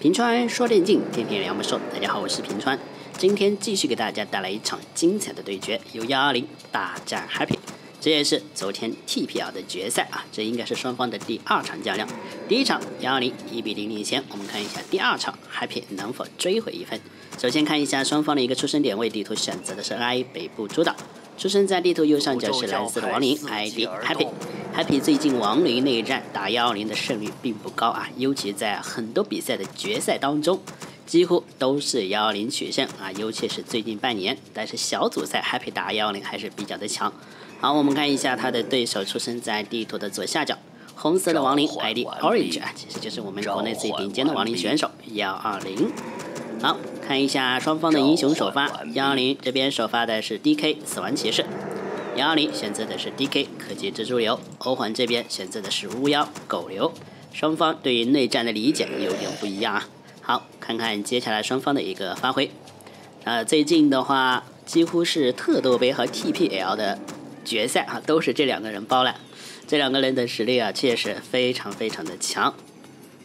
平川说电竞，天天聊魔兽。大家好，我是平川，今天继续给大家带来一场精彩的对决，由幺二零大战 Happy。这也是昨天 TPL 的决赛啊，这应该是双方的第二场较量。第一场幺二零一比零领先，我们看一下第二场 Happy 能否追回一分。首先看一下双方的一个出生点位，地图选择的是 I 北部主岛，出生在地图右上角是蓝色的亡灵 ID Happy。Happy 最近亡灵内战打幺二零的胜率并不高啊，尤其在很多比赛的决赛当中，几乎都是幺二零取胜啊，尤其是最近半年。但是小组赛 Happy 打幺二零还是比较的强。好，我们看一下他的对手出生在地图的左下角，红色的亡灵 ID Orange 啊，其实就是我们国内最顶尖的亡灵选手幺二零。好，看一下双方的英雄首发，幺二零这边首发的是 DK 死亡骑士，幺二零选择的是 DK 科技蜘蛛流，欧皇这边选择的是巫妖狗流，双方对于内战的理解有点不一样啊。好，看看接下来双方的一个发挥，呃，最近的话几乎是特斗杯和 TPL 的。决赛啊，都是这两个人包揽，这两个人的实力啊，确实非常非常的强，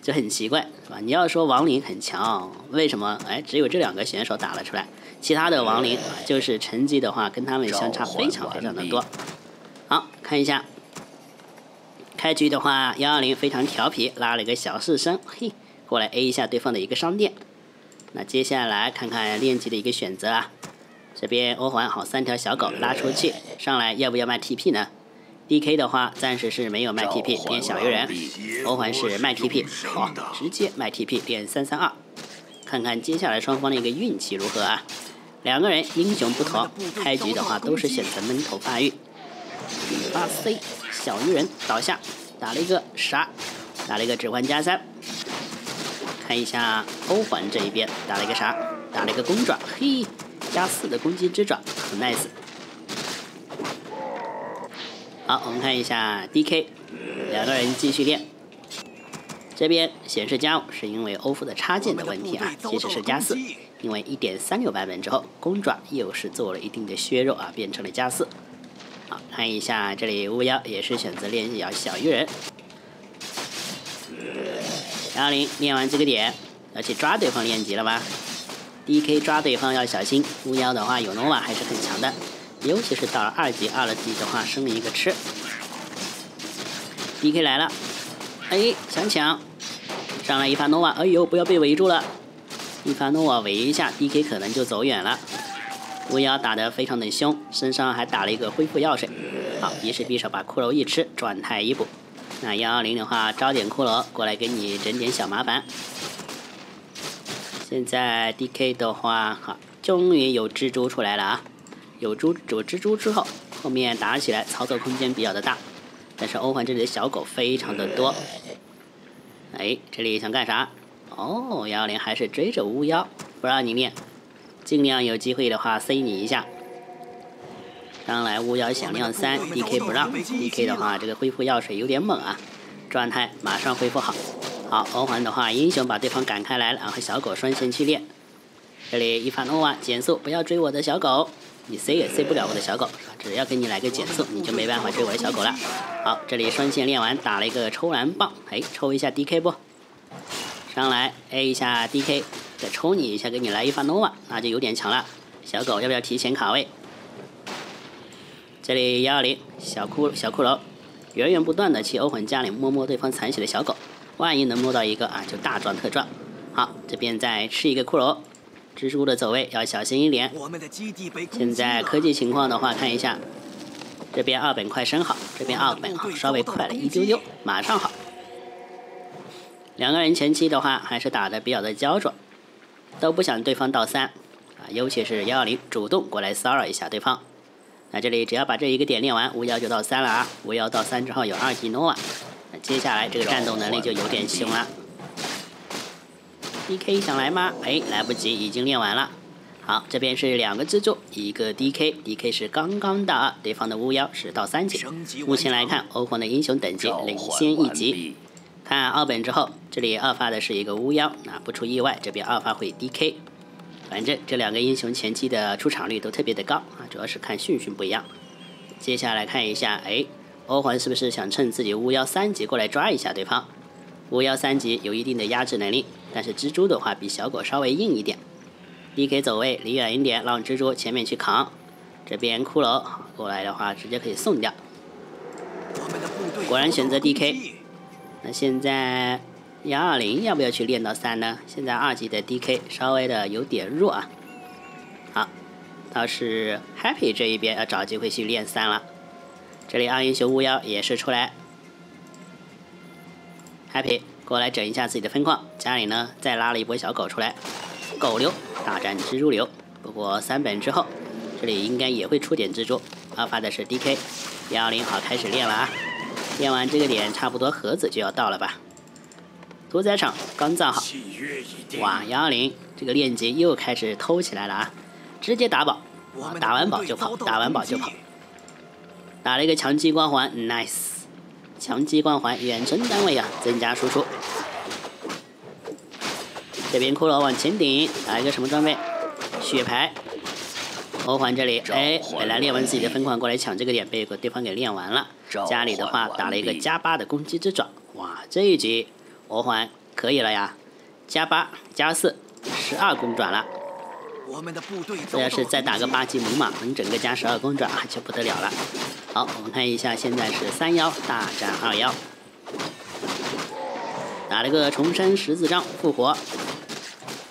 就很奇怪，是吧？你要说亡灵很强，为什么哎只有这两个选手打了出来，其他的亡灵就是成绩的话跟他们相差非常非常的多。好，看一下，开局的话，幺二零非常调皮，拉了一个小四生，嘿，过来 A 一下对方的一个商店。那接下来看看练级的一个选择啊。这边欧环好三条小狗拉出去，上来要不要卖 TP 呢？DK 的话暂时是没有卖 TP，变小鱼人。欧环是卖 TP，好，直接卖 TP 变三三二。看看接下来双方的一个运气如何啊？两个人英雄不同，开局的话都是选择闷头发育。八 C 小鱼人倒下，打了一个杀，打了一个指环加三。看一下欧环这一边打了一个啥？打了一个公爪，嘿。加四的攻击之爪，很 nice。好，我们看一下 DK，两个人继续练。这边显示加五是因为欧服的插件的问题啊，其实是加四，因为一点三六版本之后，公爪又是做了一定的削弱啊，变成了加四。好，看一下这里巫妖也是选择练小小鱼人。幺零练完这个点，要去抓对方练级了吧？D.K 抓对方要小心，巫妖的话有 nova 还是很强的，尤其是到了二级二了级的话，生一个吃。D.K 来了，哎，想抢，上来一发 nova，哎呦，不要被围住了，一发 nova 围一下，D.K 可能就走远了。巫妖打得非常的凶，身上还打了一个恢复药水，好，一是匕首把骷髅一吃，状态一补。那幺二零的话招点骷髅过来给你整点小麻烦。现在 D.K 的话，好，终于有蜘蛛出来了啊！有猪有蜘蛛之后，后面打起来操作空间比较的大。但是欧环这里的小狗非常的多。哎，这里想干啥？哦，幺幺零还是追着巫妖，不让你练，尽量有机会的话塞你一下。刚来巫妖想亮三，D.K 不让，D.K 的话这个恢复药水有点猛啊，状态马上恢复好。好，欧环的话，英雄把对方赶开来了，然后小狗双线去练。这里一发诺瓦减速，不要追我的小狗，你 C 也 C 不了我的小狗，只要给你来个减速，你就没办法追我的小狗了。好，这里双线练完，打了一个抽蓝棒，哎，抽一下 DK 不？上来 A 一下 DK，再抽你一下，给你来一发 Nova，，那就有点强了。小狗要不要提前卡位？这里幺二零小骷小骷髅，源源不断的去欧环家里摸摸对方残血的小狗。万一能摸到一个啊，就大赚特赚。好，这边再吃一个骷髅，蜘蛛的走位要小心一点。现在科技情况的话，看一下，这边二本快升好，这边二本好稍微快了一丢丢，马上好。两个人前期的话还是打的比较的焦灼，都不想对方到三啊，尤其是幺二零主动过来骚扰一下对方。那这里只要把这一个点练完，巫妖就到三了啊，巫妖到三之后有二级 nova。接下来这个战斗能力就有点凶了。D.K 想来吗？哎，来不及，已经练完了。好，这边是两个蜘蛛，一个 D.K，D.K 是刚刚到二，对方的巫妖是到三级。目前来看，欧皇的英雄等级领先一级。看二本之后，这里二发的是一个巫妖，那不出意外，这边二发会 D.K。反正这两个英雄前期的出场率都特别的高啊，主要是看训训不一样。接下来看一下，哎。欧皇是不是想趁自己巫妖三级过来抓一下对方？巫妖三级有一定的压制能力，但是蜘蛛的话比小狗稍微硬一点。D.K 走位离远一点，让蜘蛛前面去扛。这边骷髅过来的话，直接可以送掉。果然选择 D.K。那现在幺二零要不要去练到三呢？现在二级的 D.K 稍微的有点弱啊。好，倒是 Happy 这一边要找机会去练三了。这里二英雄巫妖也是出来，Happy 过来整一下自己的分矿。家里呢再拉了一波小狗出来，狗流大战蜘蛛流。不过三本之后，这里应该也会出点蜘蛛。阿发的是 D.K，幺二零好开始练了啊！练完这个点，差不多盒子就要到了吧？屠宰场刚造好，哇！幺二零这个链接又开始偷起来了啊！直接打宝，打完宝就跑，打完宝就跑。打了一个强击光环，nice！强击光环远程单位啊，增加输出。这边骷髅往前顶，打一个什么装备？血牌。欧环这里，哎，本来练完自己的分矿过来抢这个点，被对方给练完了。家里的话打了一个加八的攻击之爪，哇，这一局欧环可以了呀，加八加四，十二攻爪了。这要是再打个八级猛犸，能整个加十二攻爪就不得了了。好，我们看一下，现在是三幺大战二幺，打了个重生十字章复活，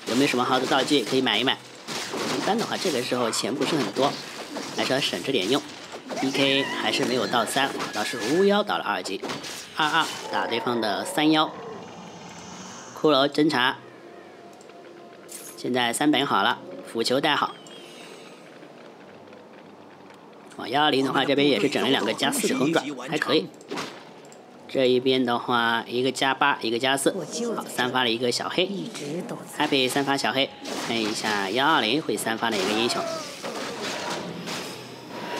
有没有什么好的道具可以买一买？一般的话，这个时候钱不是很多，还是要省着点用。D.K 还是没有到三，倒是巫妖到了二级，二二打对方的三幺，骷髅侦查，现在三本好了，斧球带好。哦，幺二零的话，这边也是整了两个加四的红爪，还可以。这一边的话，一个加八，一个加四，好，三发了一个小黑，Happy 三发小黑，看一下幺二零会三发哪个英雄。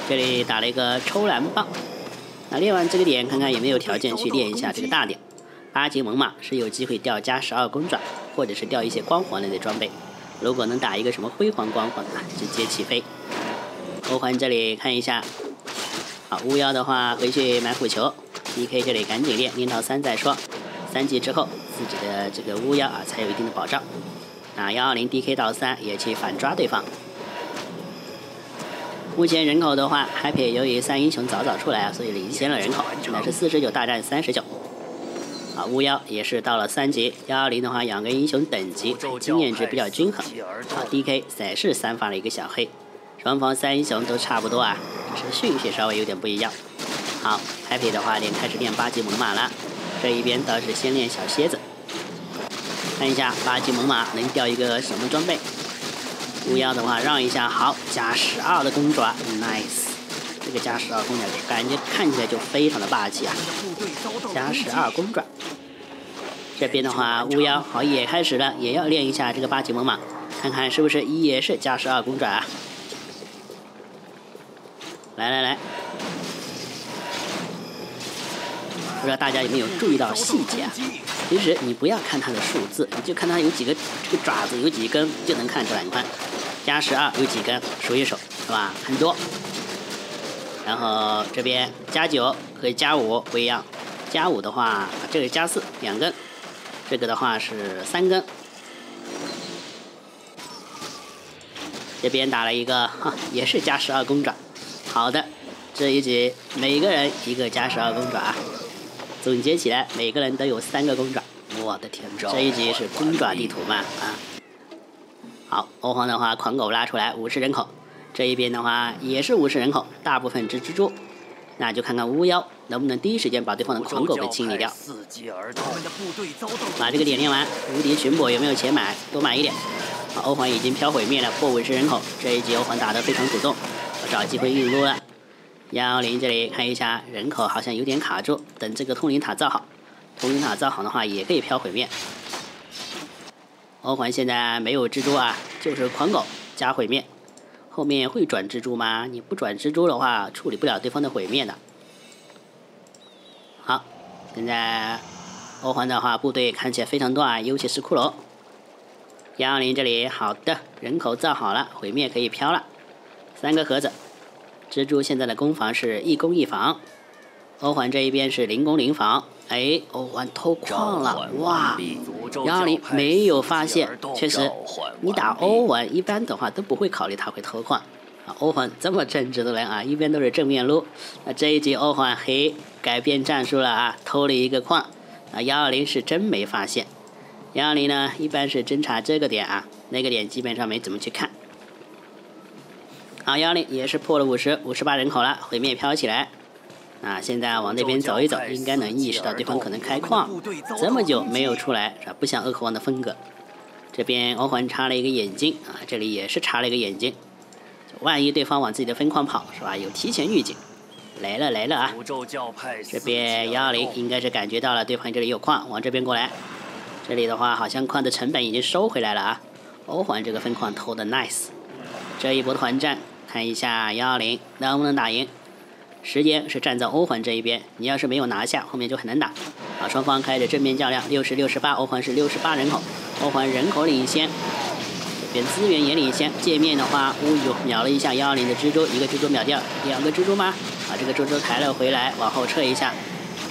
这里打了一个抽蓝棒，那练完这个点，看看有没有条件去练一下这个大点。八级猛犸是有机会掉加十二公转，或者是掉一些光环类的装备。如果能打一个什么辉煌光环啊，直接起飞。欧环这里看一下，好巫妖的话回去买斧球，D.K 这里赶紧练，练到三再说，三级之后自己的这个巫妖啊才有一定的保障。那幺二零 D.K 到三也去反抓对方。目前人口的话，Happy 由于三英雄早早出来啊，所以领先了人口，现在是四十九大战三十九。啊，巫妖也是到了三级，幺二零的话两个英雄等级经验值比较均衡。啊，D.K 也是三发了一个小黑。双方三英雄都差不多啊，只是顺序稍微有点不一样。好，Happy 的话练开始练八级猛犸了，这一边倒是先练小蝎子。看一下八级猛犸能掉一个什么装备？巫妖的话让一下，好，加十二的公爪，nice。这个加十二公爪感觉看起来就非常的霸气啊！加十二公爪。这边的话巫妖好也开始了，也要练一下这个八级猛犸，看看是不是也是加十二公爪啊？来来来，不知道大家有没有注意到细节啊？其实你不要看它的数字，你就看它有几个这个爪子有几根就能看出来。你看，加十二有几根，数一数，是吧？很多。然后这边加九和加五不一样，加五的话，这个加四两根，这个的话是三根。这边打了一个，哈，也是加十二公爪。好的，这一局每个人一个加十二公爪，总结起来每个人都有三个公爪。我的天，这一局是公爪地图嘛？啊，好，欧皇的话狂狗拉出来五十人口，这一边的话也是五十人口，大部分是蜘蛛，那就看看巫妖能不能第一时间把对方的狂狗给清理掉。把这个点练完，无敌巡捕有没有钱买？多买一点。好，欧皇已经飘毁灭了，破五十人口，这一局欧皇打得非常主动。找机会硬撸了，幺零这里看一下人口好像有点卡住，等这个通灵塔造好，通灵塔造好的话也可以飘毁灭。欧环现在没有蜘蛛啊，就是狂狗加毁灭，后面会转蜘蛛吗？你不转蜘蛛的话，处理不了对方的毁灭的。好，现在欧环的话部队看起来非常多啊，尤其是骷髅。幺零这里好的，人口造好了，毁灭可以飘了。三个盒子，蜘蛛现在的攻防是一攻一防，欧环这一边是零攻零防，哎，欧环偷矿了，哇！幺二零没有发现，确实，你打欧环一般的话都不会考虑他会偷矿。啊，欧环这么正直的人啊，一般都是正面撸。那这一局欧环嘿改变战术了啊，偷了一个矿。啊，幺二零是真没发现。幺二零呢，一般是侦查这个点啊，那个点基本上没怎么去看。好，幺二零也是破了五十五十八人口了，毁灭飘起来。啊，现在往那边走一走，应该能意识到对方可能开矿。这么久没有出来，是吧？不像恶克王的风格。这边欧环插了一个眼睛啊，这里也是插了一个眼睛。万一对方往自己的分矿跑，是吧？有提前预警，来了来了啊！这边幺二零应该是感觉到了对方这里有矿，往这边过来。这里的话，好像矿的成本已经收回来了啊！欧环这个分矿偷的 nice。这一波团战，看一下幺二零能不能打赢。时间是站在欧环这一边，你要是没有拿下，后面就很难打。啊，双方开始正面较量，六十六十八，欧环是六十八人口，欧环人口领先。这边资源也领先，界面的话，呜哟，秒了一下幺二零的蜘蛛，一个蜘蛛秒掉，两个蜘蛛吗？把这个蜘蛛抬了回来，往后撤一下，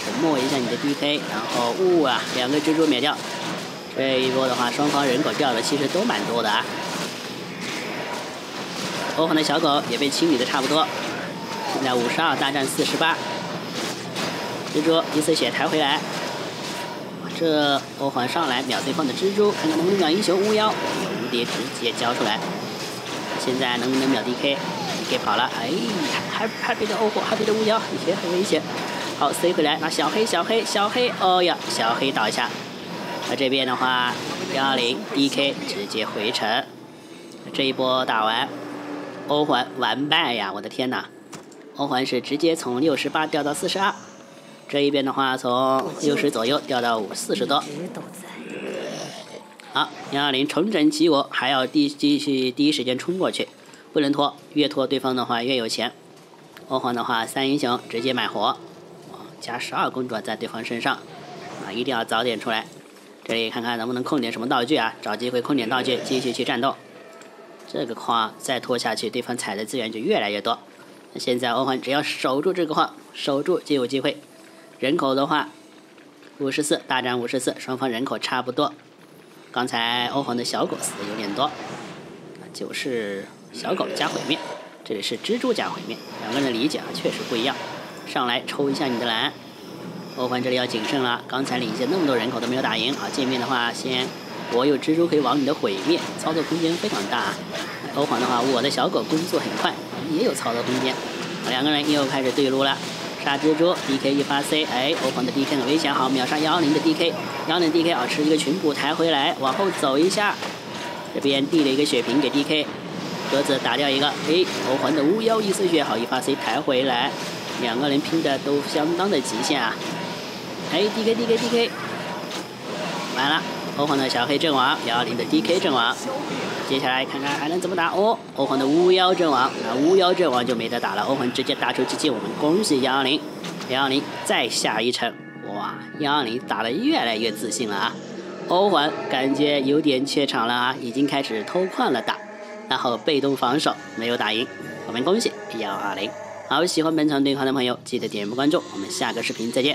沉默一下你的 DK，然后呜啊，两个蜘蛛秒掉。这一波的话，双方人口掉的其实都蛮多的啊。欧皇的小狗也被清理的差不多，现在五十二大战四十八，蜘蛛一次血抬回来。这欧皇上来秒对方的蜘蛛，看看能不能秒英雄巫妖，有无敌直接交出来。现在能不能秒 DK？DK 跑了，哎，还还别的欧火，还别的巫妖，也很危险。好塞回来，那小黑小黑小黑，哦呀，小黑倒一下。那这边的话，幺二零 DK 直接回城。这一波打完，欧环完败呀！我的天哪，欧环是直接从六十八掉到四十二。这一边的话，从六十左右掉到五四十多。好，幺二零重整旗鼓，还要第继续第一时间冲过去，不能拖，越拖对方的话越有钱。欧皇的话，三英雄直接买活，加十二公主在对方身上，啊，一定要早点出来。这里看看能不能控点什么道具啊，找机会控点道具，继续去战斗。这个矿再拖下去，对方采的资源就越来越多。那现在欧皇只要守住这个矿，守住就有机会。人口的话，五十四大战五十四，双方人口差不多。刚才欧皇的小狗死的有点多，就是小狗加毁灭，这里是蜘蛛加毁灭，两个人的理解啊确实不一样。上来抽一下你的蓝，欧皇这里要谨慎了，刚才领先那么多人口都没有打赢啊。见面的话，先我有蜘蛛可以往你的毁灭，操作空间非常大。欧皇的话，我的小狗工作很快，也有操作空间。两个人又开始对撸了。杀蜘蛛，DK 一发 C，哎，欧皇的 DK 很危险，好秒杀幺零的 DK，幺零 DK 啊，吃一个群补抬回来，往后走一下，这边递了一个血瓶给 DK，鸽子打掉一个，哎，欧皇的巫妖一丝血，好一发 C 抬回来，两个人拼的都相当的极限啊，哎，DK DK DK，完了，欧皇的小黑阵亡，幺零的 DK 阵亡。接下来看看还能怎么打哦！欧皇的巫妖阵亡，那巫妖阵亡就没得打了。欧皇直接打出机器，我们恭喜幺二零，幺二零再下一城。哇，幺二零打得越来越自信了啊！欧皇感觉有点怯场了啊，已经开始偷矿了打，然后被动防守没有打赢，我们恭喜幺二零。好，喜欢本场对话的朋友记得点一波关注，我们下个视频再见。